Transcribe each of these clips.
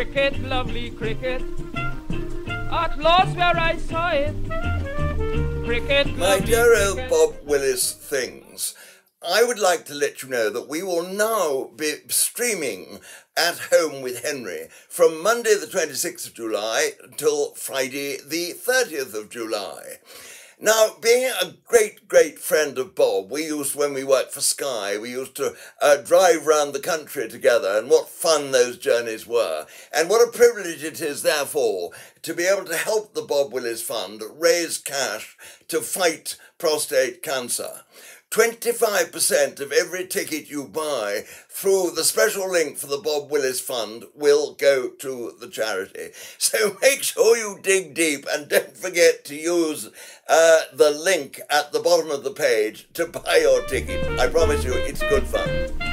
Cricket, lovely cricket. At Lord's where I saw it. Cricket, My dear old cricket. Bob Willis things, I would like to let you know that we will now be streaming at home with Henry from Monday the 26th of July until Friday the 30th of July. Now, being a great, great friend of Bob, we used, when we worked for Sky, we used to uh, drive round the country together, and what fun those journeys were. And what a privilege it is, therefore, to be able to help the Bob Willis Fund raise cash to fight prostate cancer. 25% of every ticket you buy through the special link for the Bob Willis Fund will go to the charity. So make sure you dig deep and don't forget to use uh, the link at the bottom of the page to buy your ticket. I promise you, it's good fun.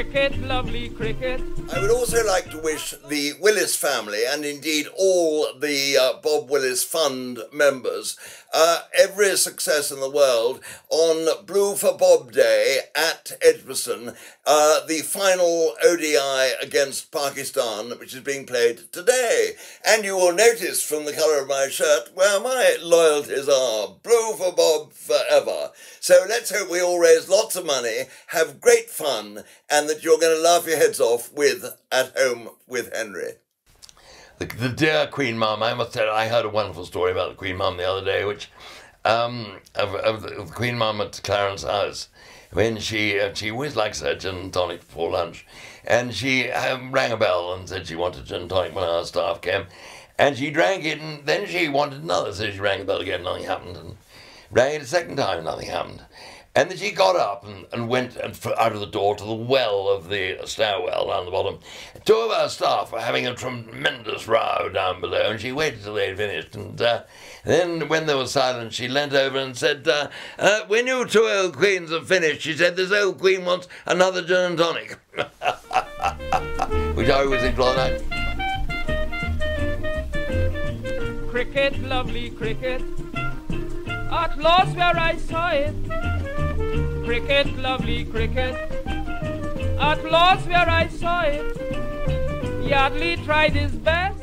Cricket, lovely cricket. I would also like to wish the Willis family and indeed all the uh, Bob Willis Fund members uh, every success in the world on Blue for Bob Day at Edgbaston, uh, the final ODI against Pakistan, which is being played today. And you will notice from the colour of my shirt where my loyalties are. Blue for Bob forever. So let's hope we all raise lots of money, have great fun, and that you're going to laugh your heads off with At Home with Henry. The, the dear Queen Mum, I must say, I heard a wonderful story about the Queen Mum the other day, which um, of, of, the, of Queen Mum at Clarence House, when she uh, she always likes her gin and tonic before lunch, and she um, rang a bell and said she wanted gin and tonic when our staff came, and she drank it, and then she wanted another, so she rang the bell again, nothing happened, and rang it a second time, nothing happened. And then she got up and, and went out of the door to the well of the stairwell down the bottom. Two of our staff were having a tremendous row down below, and she waited till they'd finished. And uh, then, when there was silence, she leant over and said, uh, uh, "When you two old queens have finished," she said, "this old queen wants another gin and tonic," which I always rather nice. Cricket, lovely cricket. At Lord's where I saw it. Cricket, lovely cricket. At Lord's where I saw it. Yardley tried his best.